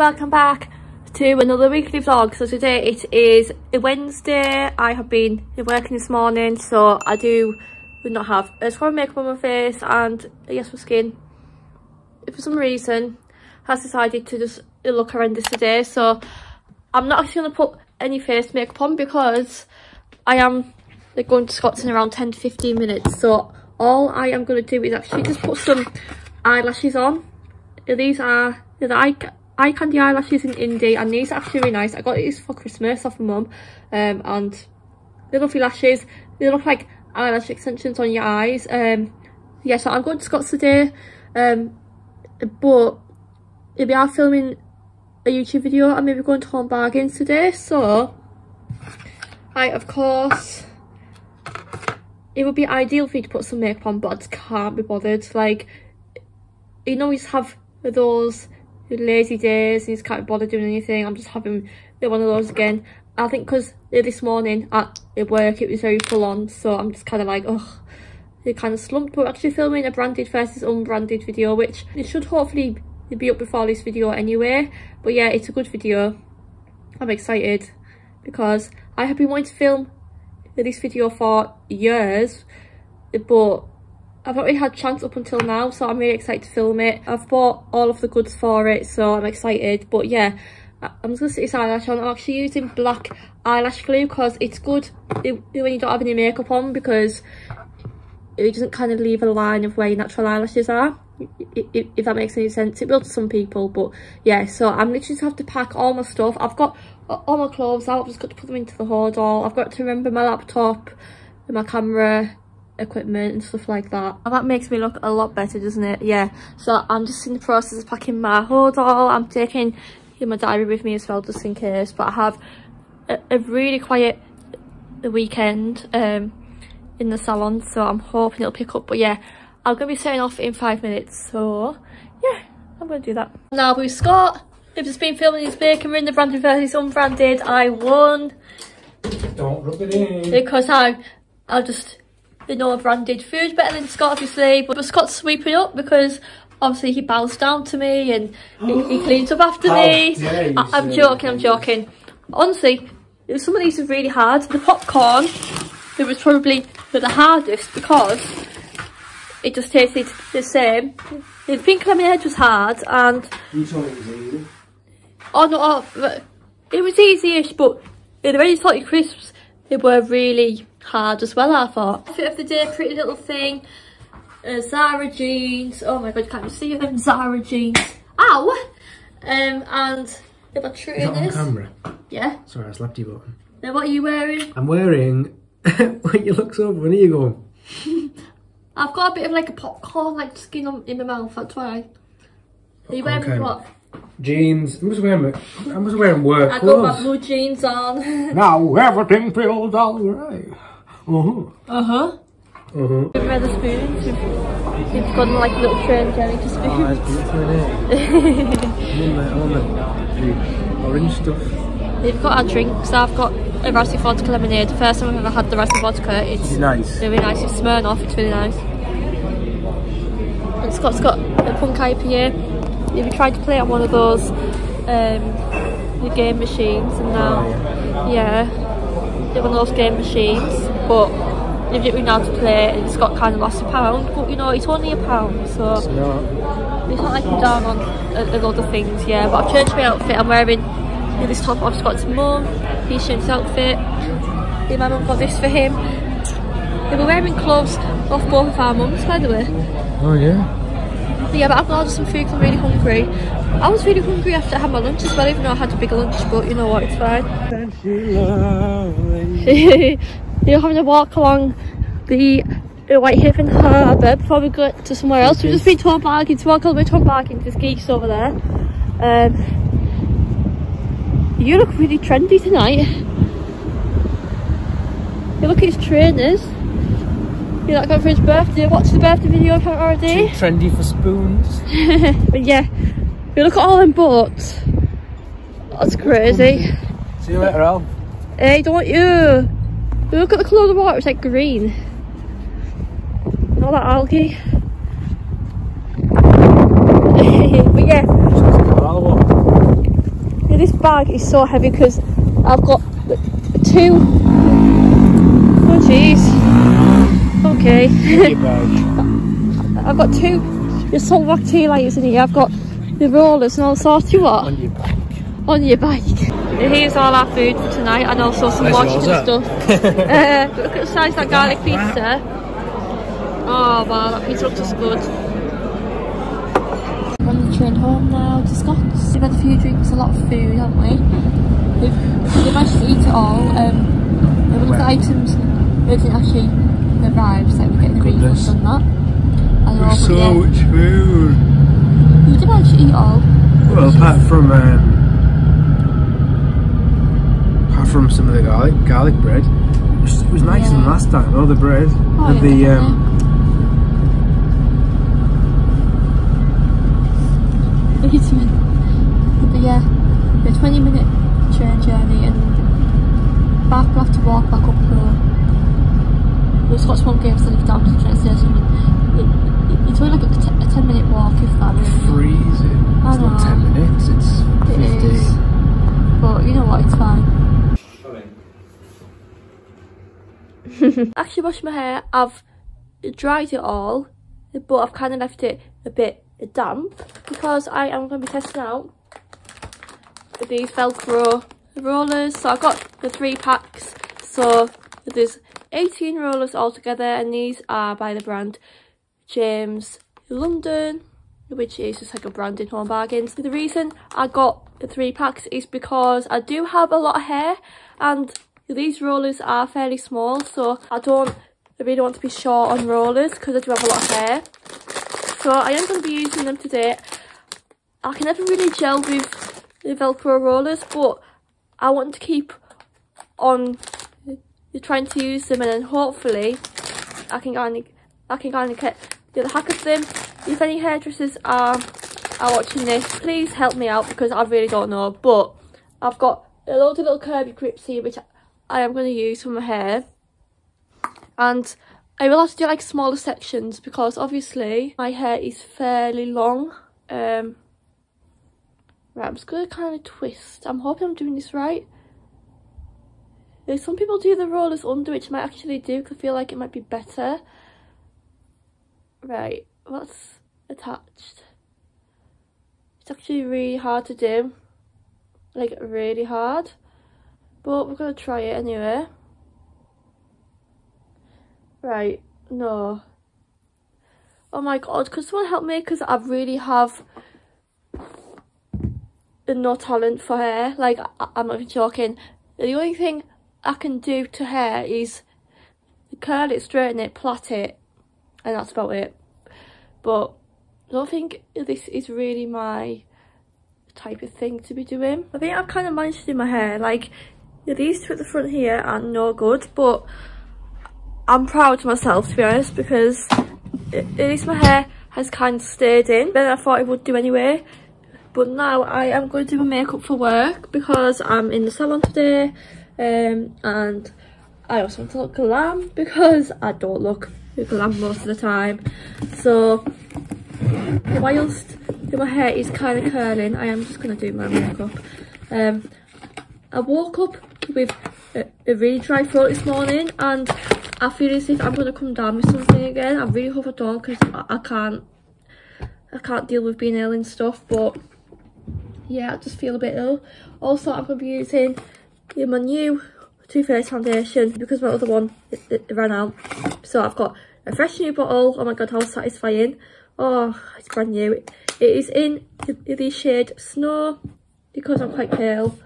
welcome back to another weekly vlog. So today it is a Wednesday. I have been working this morning so I do would not have a scrub makeup on my face and guess my skin for some reason has decided to just look horrendous today so I'm not actually going to put any face makeup on because I am like, going to Scott's in around 10 to 15 minutes so all I am going to do is actually just put some eyelashes on. These are the eye, eye candy eyelashes in indie and these are actually really nice. I got these for Christmas off my mum um, and they're lovely lashes. They look like eyelash extensions on your eyes. Um, yeah, so I'm going to Scott's today um, but we are filming a YouTube video and maybe going to Home Bargains today so I of course it would be ideal for you to put some makeup on but I just can't be bothered like you know you just have those lazy days and just can't be bothered doing anything. I'm just having one of those again. I think because uh, this morning at work it was very full on so I'm just kind of like oh it kind of slumped but we're actually filming a branded versus unbranded video which it should hopefully be up before this video anyway. But yeah it's a good video. I'm excited because I have been wanting to film this video for years but I've not really had chance up until now so I'm really excited to film it. I've bought all of the goods for it so I'm excited. But yeah I'm just to sit this eyelash on. I'm actually using black eyelash glue because it's good when you don't have any makeup on because it doesn't kind of leave a line of where your natural eyelashes are if that makes any sense. It will to some people but yeah so i'm literally just have to pack all my stuff. I've got all my clothes out. I've just got to put them into the hold all. I've got to remember my laptop my camera equipment and stuff like that. And that makes me look a lot better doesn't it? Yeah. So i'm just in the process of packing my hold all. I'm taking my diary with me as well just in case. But i have a, a really quiet weekend um in the salon so i'm hoping it'll pick up. But yeah i'm gonna be setting off in five minutes so yeah i'm gonna do that. Now with scott I've just been filming his bacon in the brand branded versus unbranded i won. Don't rub it in. Because i i just you know branded food better than scott obviously but scott's sweeping up because obviously he bows down to me and he, he cleans up after me I, i'm joking i'm joking honestly some of these are really hard the popcorn it was probably the hardest because it just tasted the same. The pink lemonade was hard and... You it was easy. Oh no, oh, it was easy-ish but the Ready Salty Crisps, they were really hard as well I thought. Fit of the day, pretty little thing. Uh, Zara jeans. Oh my god, can't you see them Zara jeans. Ow! Um, and if I true in this. on camera? Yeah. Sorry, I slapped you button. Now what are you wearing? I'm wearing when you look so funny, you going? I've got a bit of like a popcorn like skin on, in my mouth, that's why. Are you wearing okay. what? Jeans. I'm just wearing I'm just wearing work I clothes. got my blue jeans on. now everything feels alright. Uh-huh. Uh-huh. Uh-huh. Wetherspoons? You've, you've got like little train jelly to spoon. Oh, it's beautiful, isn't it? I want the orange stuff. They've got our drinks. I've got a Rossi vodka lemonade. The first time I've ever had the Rossi vodka. It's nice. Really nice. It's Smirnoff. It's really nice. And Scott's got a punk IPA. Have you tried to play on one of those um, the game machines? And now, oh, yeah, yeah one of those game machines. But didn't really to play it. And Scott kind of lost a pound. But you know, it's only a pound, so it's not, it's not like I'm down on a, a lot of things. Yeah, but I've changed my outfit. I'm wearing this top I've got some more. He's shown his outfit. My mum got this for him. They were wearing clothes off both of our mums by the way. Oh yeah? But yeah, but I've ordered some food because I'm really hungry. I was really hungry after I had my lunch as well, even though I had a big lunch, but you know what, it's fine. You're having a walk along the Whitehaven Harbour before we go to somewhere else. We've just been to Home Bargains, to walk all the way to Home Bargains, there's geese over there. Um, you look really trendy tonight. You look at his trainers. You're not going for his birthday. Watch the birthday video if already. Too trendy for spoons. but yeah, you look at all them boats. That's crazy. See you later, Al. Hey, don't you? Look at the colour of the water, it's like green. all that algae. but yeah. this bag is so heavy because I've got two. Oh jeez. Okay. I've got two. There's some like tea lighters in here. I've got the rollers and all sorts. You what? On your back. On your bike. Here's all our food for tonight and also some Nice washing rolls, and stuff. uh, look at the size of that garlic pizza. Oh wow, that pizza looks just good. We're on the train home now to Scott's. We've had a few drinks, a lot of food, haven't we? We've, we've managed to eat it all. Um, one of the items that didn't actually arrive, so we're getting the Goodness. refund on that. And they're so much food. We did actually eat all. Well, apart from um, apart from some of the garlic garlic bread, it was, it was nicer than last time. All the bread Oh, and yeah, the um, Look at me. But yeah, the 20 minute train journey and back we'll have to walk back up the the Scots Pump Games to live down to the train station. It, it, it's only like a, t- a 10 minute walk if that really. freezing. I It's not know. ten minutes. It's It fifteen. is. But you know what, it's fine. Actually washed my hair, I've dried it all, but I've kind of left it a bit damp because I am going to be testing out these Velcro rollers. So I got the three packs, so there's 18 rollers altogether and these are by the brand James London which is just like a brand in Home Bargains. The reason I got the three packs is because I do have a lot of hair and these rollers are fairly small so I don't really want to be short on rollers because I do have a lot of hair. So I am going to be using them today. I can never really gel with the Velcro rollers but I want to keep on trying to use them and then hopefully I can kind of I can kind of get the hack of them. If any hairdressers are are watching this, please help me out because I really don't know. But I've got a load of little curvy grips here which I am going to use for my hair, and I will have to do like smaller sections because obviously my hair is fairly long. Um, right, I'm just going to kind of twist. I'm hoping I'm doing this right. There's some people do the rollers under, which I might actually do because I feel like it might be better. Right, what's attached? It's actually really hard to do. Like, really hard. But we're going to try it anyway. Right, no. Oh my god, could someone help me? Because I really have no talent for hair. Like, I I'm not even joking. The only thing I can do to hair is curl it, straighten it, plait it, and that's about it. But I don't think this is really my type of thing to be doing. I think I've kind of managed to do my hair. Like, these two at the front here are no good, but I'm proud of myself, to be honest, because at least my hair has kind of stayed in better than I thought it would do anyway. But now I am going to do my makeup for work because I'm in the salon today um, and I also want to look glam because I don't look glam most of the time. So whilst my hair is kind of curling, I am just going to do my makeup. Um, I woke up with a, a really dry throat this morning and I feel as if I'm going to come down with something again. I really hope I don't because I, I can't I can't deal with being ill and stuff but yeah I just feel a bit ill. Also I'm going to be using my new Too Faced foundation because my other one it, it ran out. So I've got a fresh new bottle. Oh my god how satisfying. Oh it's brand new. It is in the, the shade Snow because I'm quite pale.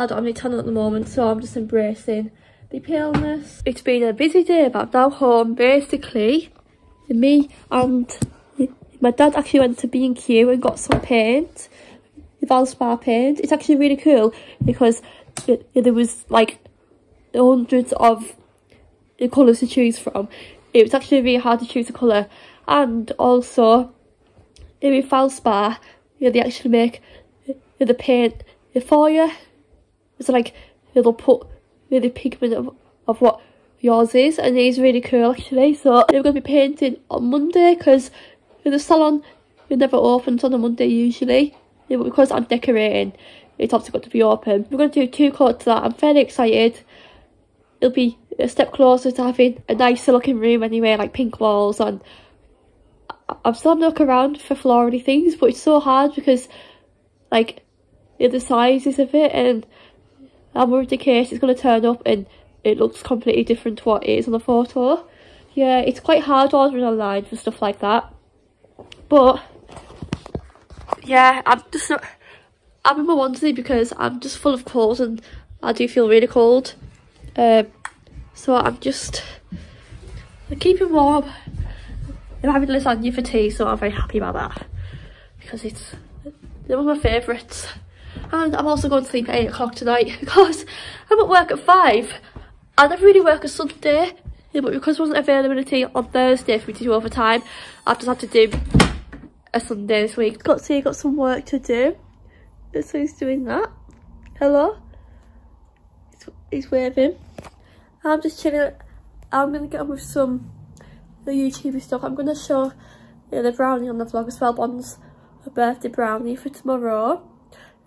I don't have any tan at the moment so I'm just embracing the paleness. It's been a busy day but I'm now home basically. Me and my dad actually went to B&Q and got some paint. Valspar paint. It's actually really cool because it, there was like hundreds of colours to choose from. It was actually really hard to choose a colour and also with Valspar you know, they actually make the paint for you. So like they'll put the pigment of, of what yours is and it's really cool actually. So we're going to be painting on Monday because in the salon it never opens on a Monday usually. But because I'm decorating it's obviously got to be open. We're going to do two coats of that. I'm fairly excited. It'll be a step closer to having a nicer looking room anyway, like pink walls and I'm still having look around for floral things, but it's so hard because like the sizes of it and I'm worried in case it's going to turn up and it looks completely different to what it is on the photo. Yeah, it's quite hard ordering online for stuff like that. But yeah, I'm just not I'm in my onesie because I'm just full of cold and I do feel really cold. Um, so I'm just keeping warm. I'm having lasagna for tea, so I'm very happy about that because it's one of my favourites. And I'm also going to sleep at 8 o'clock tonight because I'm at work at 5. I never really work a Sunday, but because there wasn't availability on Thursday for me to do overtime, I've just had to do a Sunday this week. Got to got some work to do. So he's doing that. Hello? He's, he's waving. I'm just chilling. I'm going to get on with some the YouTube stuff. I'm going to show you the brownie on the vlog as well. Bond's a birthday brownie for tomorrow.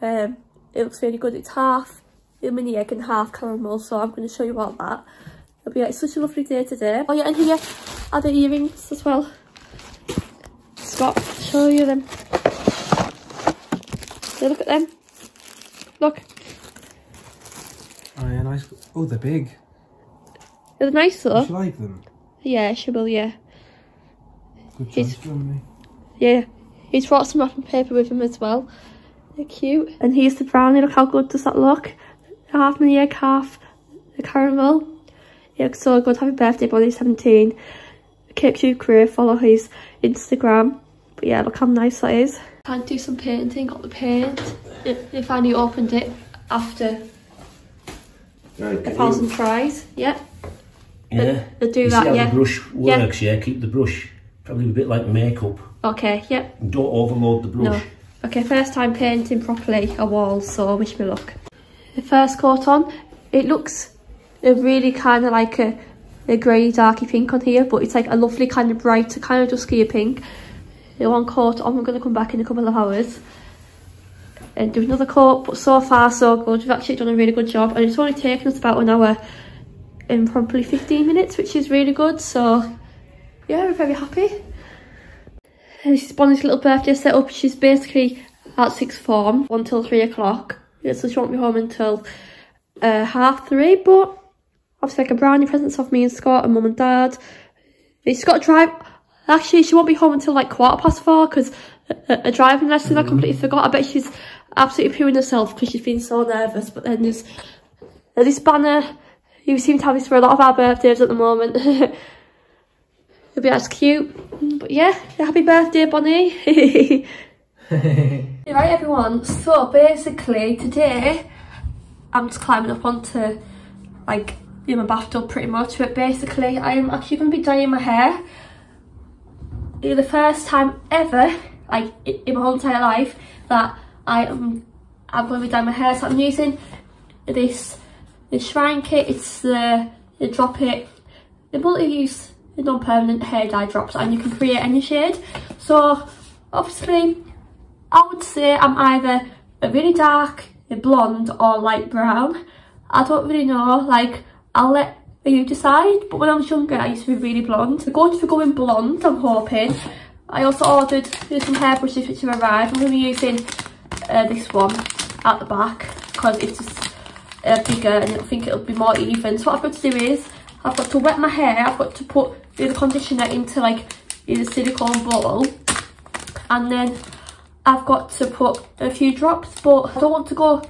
Um, it looks really good. It's half mini egg and half caramel, so I'm going to show you all that. Yeah, it's such a lovely day today. Oh yeah, and here are the earrings as well. Scott, show you them. So look at them. Look. Oh yeah, nice. Oh, they're big. They're nice though. You like them? Yeah, she will, yeah. Good choice. Yeah. He's brought some wrapping paper with him as well. They're cute. And here's the brownie. Look how good does that look? Half mini egg, half the caramel. Yeah, looks so good. Happy birthday, Bonnie 17. Keep Shoe Career. Follow his Instagram. But yeah, look how nice that is. Can't do some painting. Got the paint. They finally opened it after Right, a thousand you, tries. Yeah. yeah. They do you that, see how yeah. the brush Yeah. works, yeah. Keep the brush probably a bit like makeup. Okay, yep. And don't overload the brush. No. Okay, first time painting properly a wall, so wish me luck. The first coat on, it looks a really kind of like a, a grey darky pink on here, but it's like a lovely kind of brighter, kind of dusky pink. The one coat on, I'm going to come back in a couple of hours and do another coat, but so far so good. We've actually done a really good job and it's only taken us about an hour and probably 15 minutes, which is really good. So yeah, we're very happy. And this is Bonnie's little birthday setup. She's basically at sixth form until three o'clock. So she won't be home until uh, half three. But obviously like a brownie presents off me and Scott and mum and dad. She's got to drive. Actually, she won't be home until like quarter past four because a, a driving lesson I completely forgot. I bet she's absolutely pooing herself because she's been so nervous. But then there's, there's this banner. You seem to have this for a lot of our birthdays at the moment. It'll be that's cute. But yeah, happy birthday, Bonnie. right, everyone. So basically, today I'm just climbing up onto like in my bathtub pretty much. But basically, I am actually going to be dyeing my hair. It's the first time ever, like in my whole entire life, that I am I'm going to be dyeing my hair. So I'm using this the Shrine Kit. It's the the Drop It, the multi-use non-permanent hair dye drops, and you can create any shade. So obviously, I would say I'm either a really dark, a blonde, or light brown. I don't really know. Like I'll let you decide. But when I was younger, I used to be really blonde. I'm going to going blonde. I'm hoping. I also ordered some hairbrushes which have arrived. I'm going to be using uh, this one at the back because it's just uh, bigger and I think it'll be more even. So what I've got to do is I've got to wet my hair. I've got to put the conditioner into like a silicone bowl and then I've got to put a few drops but I don't want to go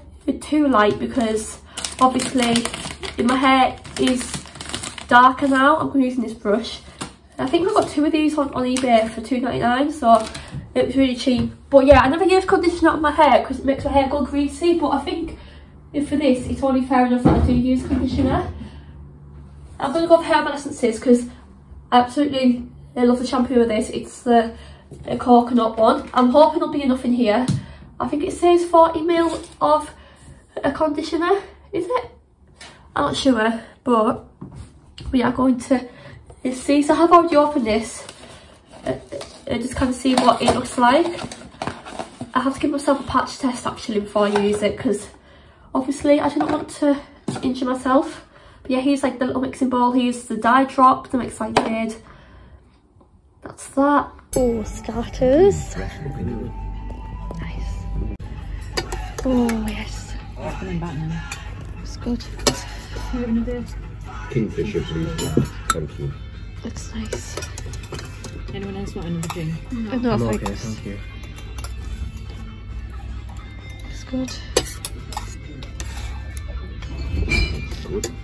too light because obviously my hair is darker now. I'm using this brush. I think I got two of these on, on eBay for two ninety nine, so it was really cheap. But yeah, I never use conditioner on my hair because it makes my hair go greasy. But I think for this, it's only fair enough that I do use conditioner. I'm going to go for Herbal Essences because I absolutely love the shampoo of this. It's the, the coconut one. I'm hoping there'll be enough in here. I think it says 40ml of a conditioner, is it? I'm not sure, but we are going to see. So I have already opened this uh, uh, just kind of see what it looks like. I have to give myself a patch test actually before I use it because obviously I didn't want to injure myself. But yeah, here's like the little mixing bowl. Here's the dye drop, the mix like did. That's that. Oh, starters. Nice. Oh, yes. It's good. Kingfisher, please. Thank you. Looks nice. Anyone else want another drink? No, no I'm okay, thanks. thank you. It's good. Good.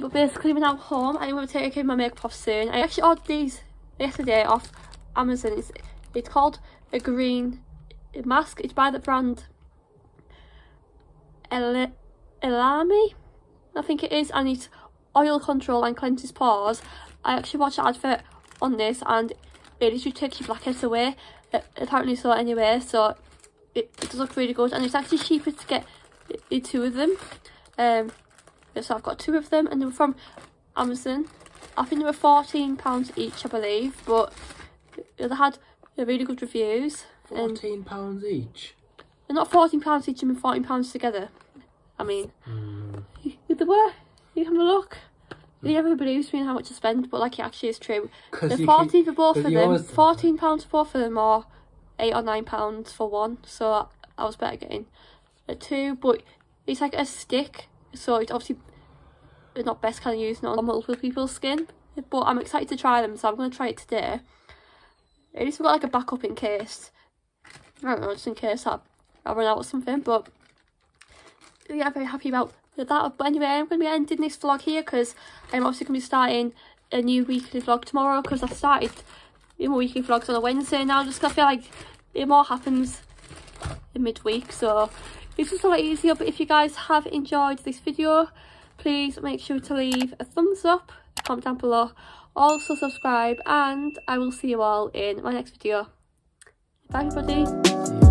But basically we're now home. I'm going to take my makeup off soon. I actually ordered these yesterday off Amazon. It's, it's called a green mask. It's by the brand El Elami, I think it is, and it's oil control and cleanses pores. I actually watched an advert on this and it literally takes your blackheads away. Apparently so anyway, so it, it does look really good and it's actually cheaper to get two of them. Um, so I've got two of them and they were from Amazon. I think they were £14 each I believe, but they had really good reviews. And Fourteen pounds each. they're not £14 each, I mean £14 together. I mean, hmm. they were. You have a look. Hmm. You never believes me in how much I spend, but like it actually is true. They're fourteen keep- for both of them. Fourteen pounds for both of them, or eight or nine pounds for one. So I was better getting a two, but it's like a stick, so it's obviously not best kind of used on multiple people's skin. But I'm excited to try them, so I'm going to try it today. At least we've got like a backup in case. I don't know, just in case I, I run out of something, but yeah, I'm very happy about that. But anyway, I'm going to be ending this vlog here because I'm obviously going to be starting a new weekly vlog tomorrow because I started my weekly vlogs on a Wednesday now just 'cause I feel like it more happens in midweek. So it's just a lot easier. But if you guys have enjoyed this video, please make sure to leave a thumbs up, comment down below, also subscribe, and I will see you all in my next video. Bye everybody.